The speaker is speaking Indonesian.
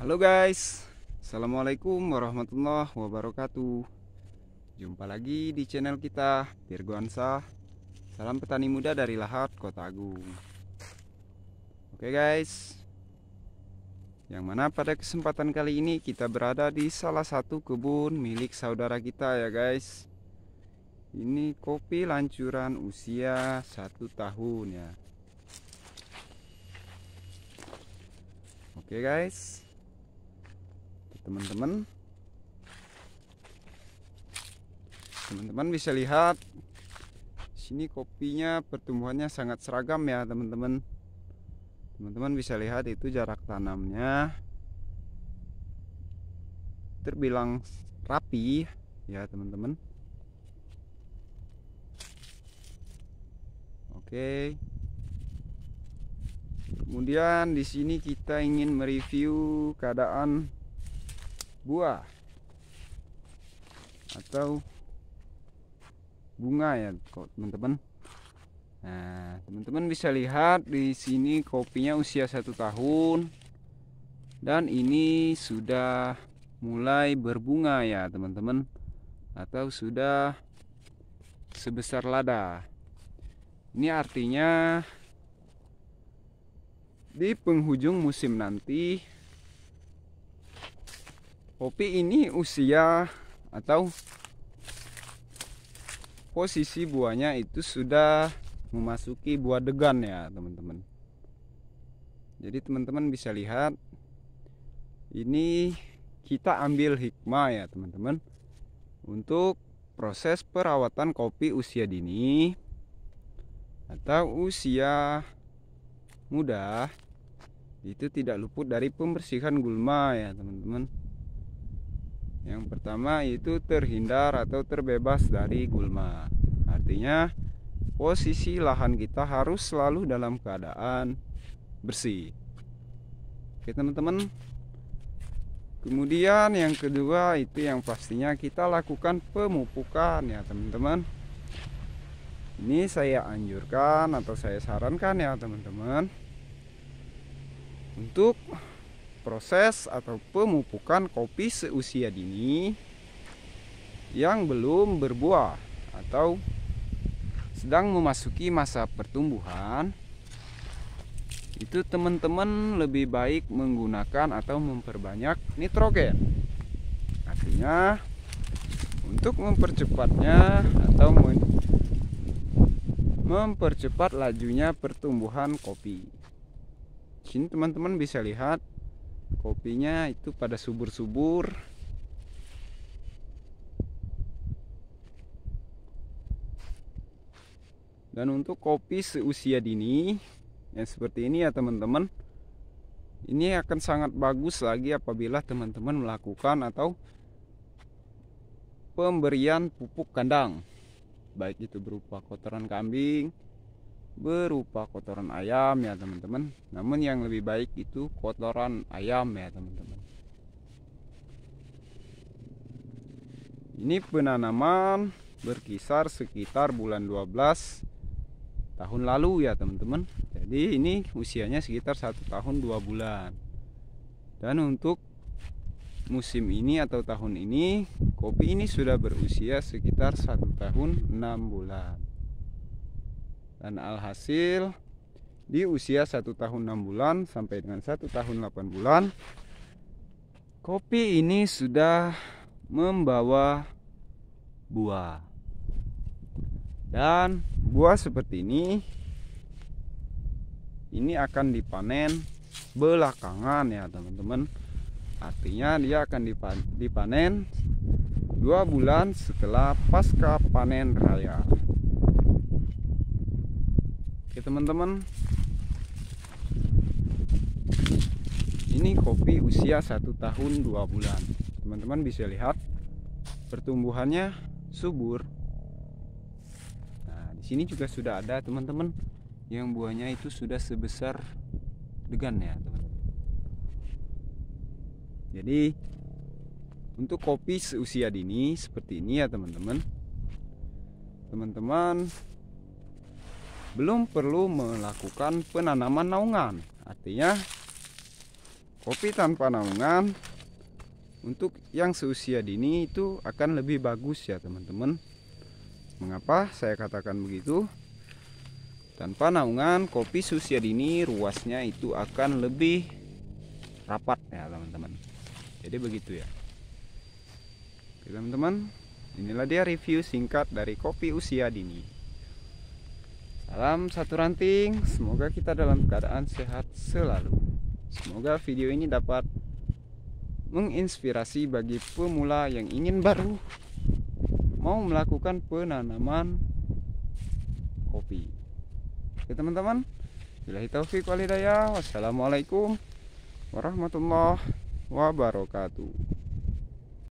Halo guys, Assalamualaikum warahmatullahi wabarakatuh. Jumpa lagi di channel kita, Virgoansa Salam petani muda dari Lahat, Kota Agung. Oke guys. Yang mana pada kesempatan kali ini kita berada di salah satu kebun milik saudara kita ya guys. Ini kopi lancuran usia satu tahun ya. Oke guys teman-teman. Teman-teman bisa lihat sini kopinya pertumbuhannya sangat seragam ya teman-teman. Teman-teman bisa lihat itu jarak tanamnya. Terbilang rapi ya teman-teman. Oke. Kemudian di sini kita ingin mereview keadaan buah. Atau bunga ya teman-teman. Nah teman-teman bisa lihat di sini kopinya usia satu tahun. Dan ini sudah mulai berbunga ya teman-teman. Atau sudah sebesar lada. Ini artinya di penghujung musim nanti kopi ini usia atau posisi buahnya itu sudah memasuki buah degan ya teman-teman. Jadi teman-teman bisa lihat ini kita ambil hikmah ya teman-teman. Untuk proses perawatan kopi usia dini atau usia muda itu tidak luput dari pembersihan gulma ya teman-teman yang pertama itu terhindar atau terbebas dari gulma. Artinya posisi lahan kita harus selalu dalam keadaan bersih. Oke teman-teman. Kemudian yang kedua itu yang pastinya kita lakukan pemupukan ya teman-teman. Ini saya anjurkan atau saya sarankan ya teman-teman. Untuk proses atau pemupukan kopi seusia dini yang belum berbuah atau sedang memasuki masa pertumbuhan. Itu teman-teman lebih baik menggunakan atau memperbanyak nitrogen. Artinya untuk mempercepatnya atau mempercepat lajunya pertumbuhan kopi. Sini teman-teman bisa lihat kopinya itu pada subur-subur. Dan untuk kopi seusia dini yang seperti ini ya teman-teman ini akan sangat bagus lagi apabila teman-teman melakukan atau pemberian pupuk kandang. Baik itu berupa kotoran kambing berupa kotoran ayam ya teman-teman. Namun yang lebih baik itu kotoran ayam ya teman-teman. Ini penanaman berkisar sekitar bulan 12 tahun lalu ya teman-teman. Jadi ini usianya sekitar satu tahun dua bulan. Dan untuk musim ini atau tahun ini kopi ini sudah berusia sekitar satu tahun enam bulan dan alhasil di usia satu tahun enam bulan sampai dengan satu tahun 8 bulan kopi ini sudah membawa buah. Dan buah seperti ini ini akan dipanen belakangan ya teman-teman. Artinya dia akan dipanen dua bulan setelah pasca panen raya Oke teman-teman. Ini kopi usia satu tahun dua bulan. Teman-teman bisa lihat Pertumbuhannya subur. Nah di sini juga sudah ada teman-teman Yang buahnya itu sudah sebesar degan ya teman-teman. Jadi Untuk kopi seusia dini Seperti ini ya teman-teman. Teman-teman belum perlu melakukan penanaman naungan. Artinya kopi tanpa naungan untuk yang seusia dini itu akan lebih bagus ya teman-teman. Mengapa saya katakan begitu? Tanpa naungan kopi seusia dini ruasnya itu akan lebih rapat ya teman-teman. Jadi begitu ya. Teman-teman inilah dia review singkat dari kopi usia dini salam satu ranting semoga kita dalam keadaan sehat selalu semoga video ini dapat menginspirasi bagi pemula yang ingin baru mau melakukan penanaman kopi. Oke teman-teman, bila taufik walhidayah. Wassalamualaikum warahmatullahi wabarakatuh.